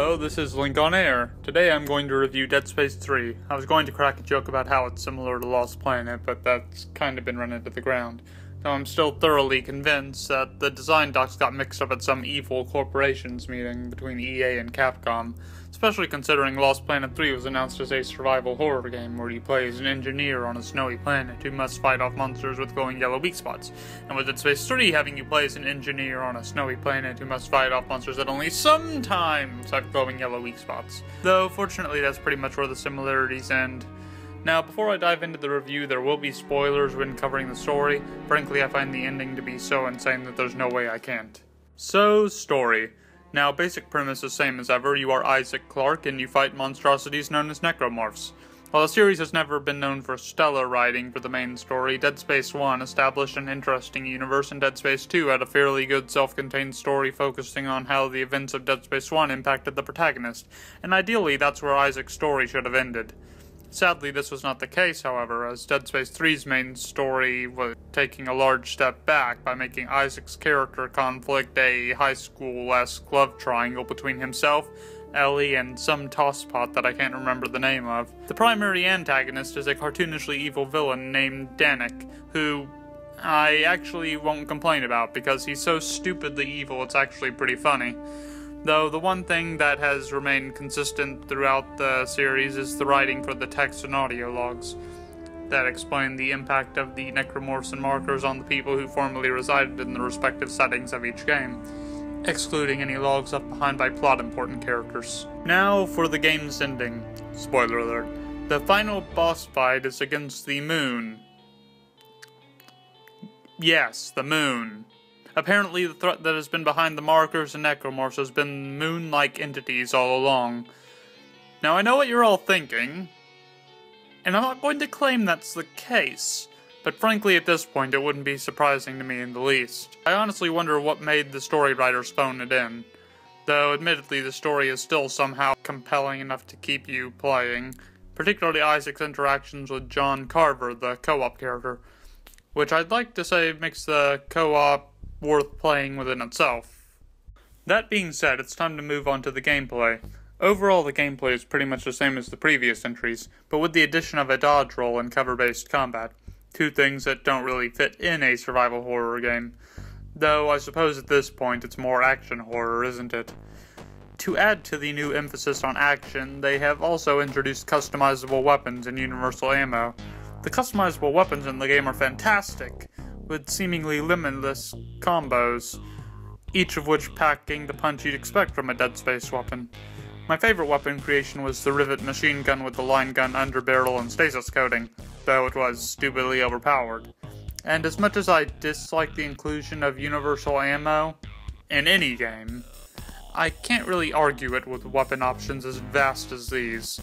Hello, this is Link on Air. Today I'm going to review Dead Space 3. I was going to crack a joke about how it's similar to Lost Planet, but that's kind of been run into the ground. Though I'm still thoroughly convinced that the design docs got mixed up at some evil corporations meeting between EA and Capcom, especially considering Lost Planet 3 was announced as a survival horror game where you play as an engineer on a snowy planet who must fight off monsters with glowing yellow weak spots, and with Dead Space 3 having you play as an engineer on a snowy planet who must fight off monsters that only sometimes have glowing yellow weak spots. Though, fortunately, that's pretty much where the similarities end. Now, before I dive into the review, there will be spoilers when covering the story. Frankly, I find the ending to be so insane that there's no way I can't. So, story. Now, basic premise is same as ever. You are Isaac Clarke, and you fight monstrosities known as necromorphs. While the series has never been known for stellar writing for the main story, Dead Space 1 established an interesting universe, and Dead Space 2 had a fairly good self contained story focusing on how the events of Dead Space 1 impacted the protagonist, and ideally that's where Isaac's story should have ended. Sadly, this was not the case, however, as Dead Space 3's main story was taking a large step back by making Isaac's character conflict a high school-esque love triangle between himself, Ellie, and some tosspot that I can't remember the name of. The primary antagonist is a cartoonishly evil villain named Danik, who I actually won't complain about because he's so stupidly evil it's actually pretty funny. Though the one thing that has remained consistent throughout the series is the writing for the text and audio logs that explain the impact of the necromorphs and markers on the people who formerly resided in the respective settings of each game, excluding any logs left behind by plot important characters. Now for the game's ending. Spoiler alert. The final boss fight is against the moon. Yes, the moon. Apparently, the threat that has been behind the markers and necromorphs has been moon like entities all along. Now, I know what you're all thinking, and I'm not going to claim that's the case, but frankly, at this point, it wouldn't be surprising to me in the least. I honestly wonder what made the story writers phone it in. Though, admittedly, the story is still somehow compelling enough to keep you playing, particularly Isaac's interactions with John Carver, the co op character, which I'd like to say makes the co op worth playing within itself. That being said, it's time to move on to the gameplay. Overall, the gameplay is pretty much the same as the previous entries, but with the addition of a dodge roll and cover based combat. Two things that don't really fit in a survival horror game. Though I suppose at this point it's more action horror, isn't it? To add to the new emphasis on action, they have also introduced customizable weapons and universal ammo. The customizable weapons in the game are fantastic, with seemingly limitless combos, each of which packing the punch you'd expect from a Dead Space weapon. My favorite weapon creation was the Rivet machine gun with the line gun underbarrel and stasis coating, though it was stupidly overpowered. And as much as I dislike the inclusion of universal ammo in any game, I can't really argue it with weapon options as vast as these,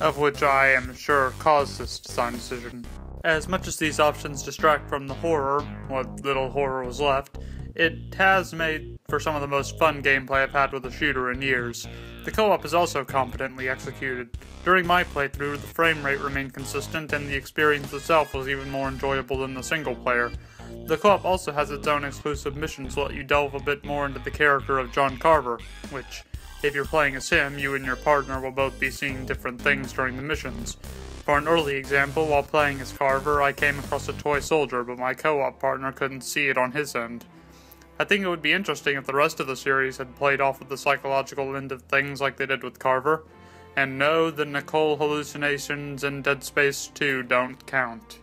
of which I am sure caused this design decision. As much as these options distract from the horror, what little horror was left, it has made for some of the most fun gameplay I've had with a shooter in years. The co-op is also competently executed. During my playthrough, the frame rate remained consistent and the experience itself was even more enjoyable than the single player. The co-op also has its own exclusive missions that let you delve a bit more into the character of John Carver, which, if you're playing as him, you and your partner will both be seeing different things during the missions. For an early example, while playing as Carver, I came across a toy soldier, but my co-op partner couldn't see it on his end. I think it would be interesting if the rest of the series had played off of the psychological end of things like they did with Carver. And no, the Nicole hallucinations in Dead Space 2 don't count.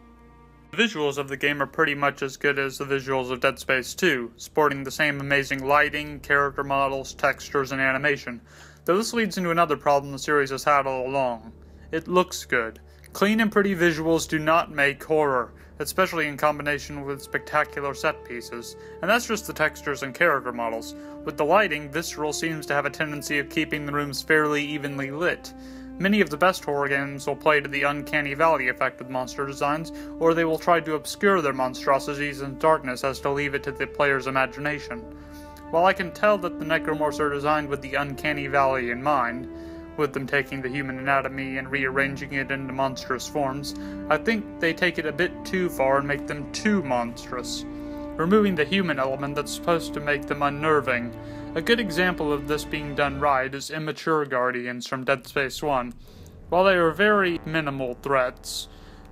The visuals of the game are pretty much as good as the visuals of Dead Space 2, sporting the same amazing lighting, character models, textures, and animation, though this leads into another problem the series has had all along. It looks good, Clean and pretty visuals do not make horror, especially in combination with spectacular set pieces, and that's just the textures and character models. With the lighting, Visceral seems to have a tendency of keeping the rooms fairly evenly lit. Many of the best horror games will play to the uncanny valley effect with monster designs, or they will try to obscure their monstrosities in darkness as to leave it to the player's imagination. While I can tell that the necromorphs are designed with the uncanny valley in mind, with them taking the human anatomy and rearranging it into monstrous forms, I think they take it a bit too far and make them too monstrous. removing the human element that's supposed to make them unnerving. A good example of this being done right is immature guardians from Dead Space 1. While they are very minimal threats,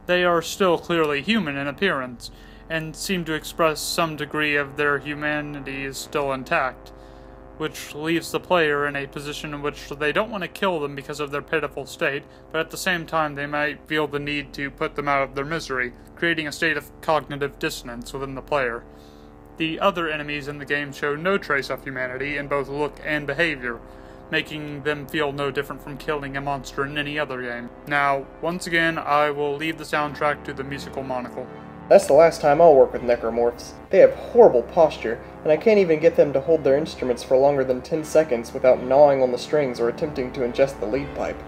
they are still clearly human in appearance, and seem to express some degree of their humanity is still intact, which leaves the player in a position in which they don't want to kill them because of their pitiful state, but at the same time they might feel the need to put them out of their misery, creating a state of cognitive dissonance within the player. The other enemies in the game show no trace of humanity in both look and behavior, making them feel no different from killing a monster in any other game. Now, once again, I will leave the soundtrack to the musical monocle. That's the last time I'll work with necromorphs. They have horrible posture, and I can't even get them to hold their instruments for longer than 10 seconds without gnawing on the strings or attempting to ingest the lead pipe.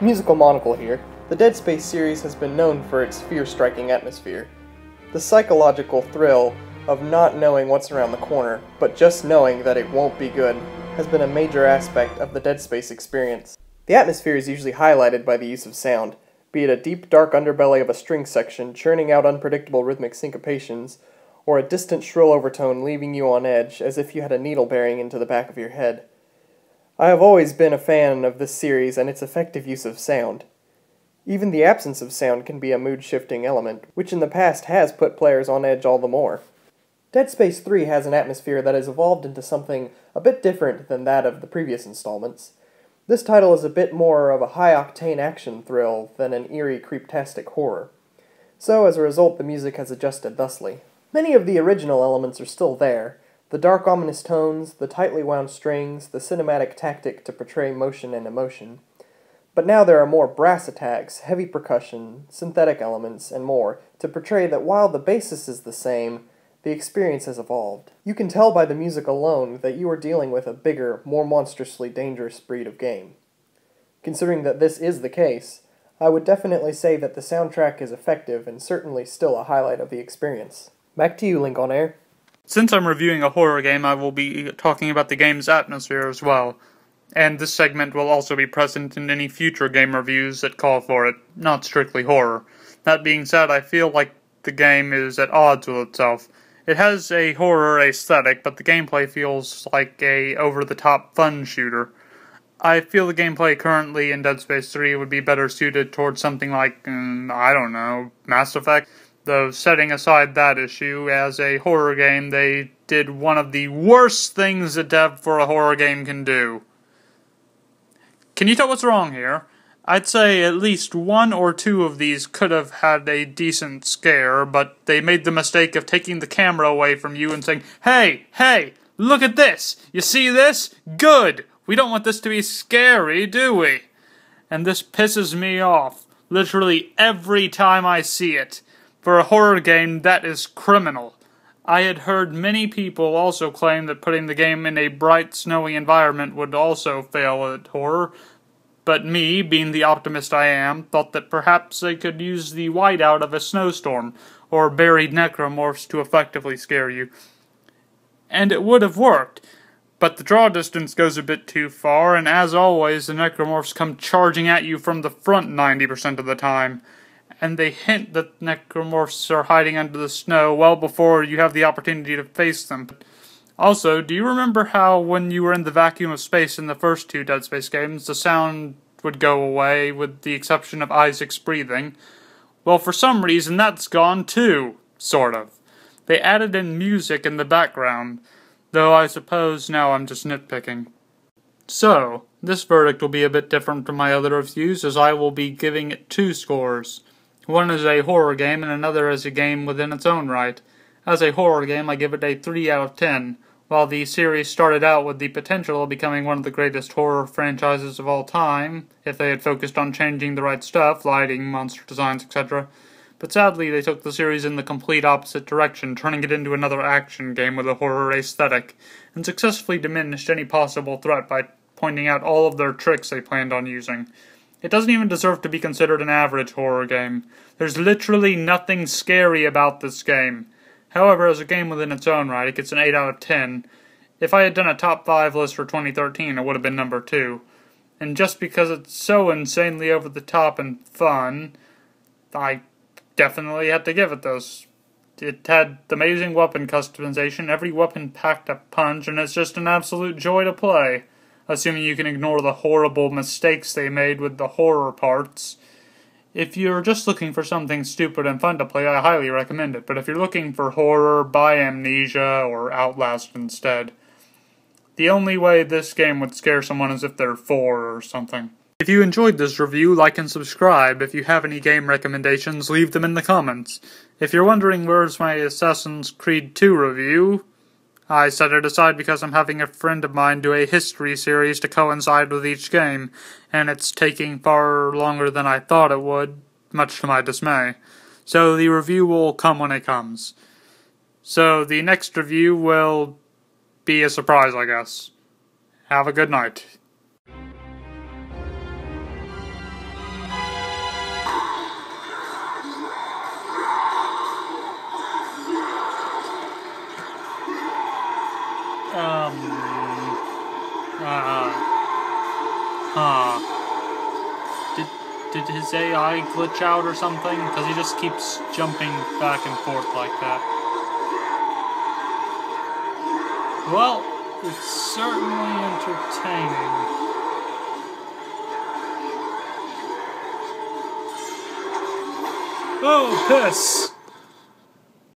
Musical monocle here. The Dead Space series has been known for its fear-striking atmosphere. The psychological thrill of not knowing what's around the corner, but just knowing that it won't be good, has been a major aspect of the Dead Space experience. The atmosphere is usually highlighted by the use of sound, be it a deep dark underbelly of a string section churning out unpredictable rhythmic syncopations, or a distant shrill overtone leaving you on edge as if you had a needle bearing into the back of your head. I have always been a fan of this series and its effective use of sound. Even the absence of sound can be a mood shifting element, which in the past has put players on edge all the more. Dead Space 3 has an atmosphere that has evolved into something a bit different than that of the previous installments. This title is a bit more of a high-octane action thrill than an eerie, creeptastic horror. So, as a result, the music has adjusted thusly. Many of the original elements are still there. The dark, ominous tones, the tightly wound strings, the cinematic tactic to portray motion and emotion. But now there are more brass attacks, heavy percussion, synthetic elements, and more to portray that while the basis is the same, the experience has evolved. You can tell by the music alone that you are dealing with a bigger, more monstrously dangerous breed of game. Considering that this is the case, I would definitely say that the soundtrack is effective and certainly still a highlight of the experience. Back to you, Link on Air. Since I'm reviewing a horror game, I will be talking about the game's atmosphere as well. And this segment will also be present in any future game reviews that call for it, not strictly horror. That being said, I feel like the game is at odds with itself it has a horror aesthetic, but the gameplay feels like a over-the-top fun shooter. I feel the gameplay currently in Dead Space 3 would be better suited towards something like, um, I don't know, Mass Effect. Though, setting aside that issue, as a horror game, they did one of the worst things a dev for a horror game can do. Can you tell what's wrong here? I'd say at least one or two of these could have had a decent scare, but they made the mistake of taking the camera away from you and saying, Hey, hey, look at this! You see this? Good! We don't want this to be scary, do we? And this pisses me off, literally every time I see it. For a horror game, that is criminal. I had heard many people also claim that putting the game in a bright, snowy environment would also fail at horror, but me, being the optimist I am, thought that perhaps they could use the whiteout of a snowstorm or buried necromorphs to effectively scare you. And it would have worked, but the draw distance goes a bit too far, and as always, the necromorphs come charging at you from the front 90% of the time. And they hint that necromorphs are hiding under the snow well before you have the opportunity to face them. Also, do you remember how when you were in the vacuum of space in the first two Dead Space games, the sound would go away with the exception of Isaac's breathing? Well, for some reason that's gone too, sort of. They added in music in the background, though I suppose now I'm just nitpicking. So, this verdict will be a bit different from my other reviews as I will be giving it two scores. One is a horror game and another is a game within its own right. As a horror game, I give it a 3 out of 10, while the series started out with the potential of becoming one of the greatest horror franchises of all time, if they had focused on changing the right stuff, lighting, monster designs, etc., but sadly they took the series in the complete opposite direction, turning it into another action game with a horror aesthetic, and successfully diminished any possible threat by pointing out all of their tricks they planned on using. It doesn't even deserve to be considered an average horror game. There's literally nothing scary about this game. However, as a game within its own right, it gets an 8 out of 10. If I had done a top 5 list for 2013, it would have been number 2. And just because it's so insanely over the top and fun, I definitely had to give it those it had amazing weapon customization. Every weapon packed a punch, and it's just an absolute joy to play. Assuming you can ignore the horrible mistakes they made with the horror parts. If you're just looking for something stupid and fun to play, I highly recommend it. But if you're looking for horror, buy Amnesia or Outlast instead. The only way this game would scare someone is if they're four or something. If you enjoyed this review, like and subscribe. If you have any game recommendations, leave them in the comments. If you're wondering where's my Assassin's Creed 2 review, I set it aside because I'm having a friend of mine do a history series to coincide with each game, and it's taking far longer than I thought it would, much to my dismay. So the review will come when it comes. So the next review will be a surprise, I guess. Have a good night. Did, his AI glitch out or something? Because he just keeps jumping back and forth like that. Well, it's certainly entertaining. Oh, piss!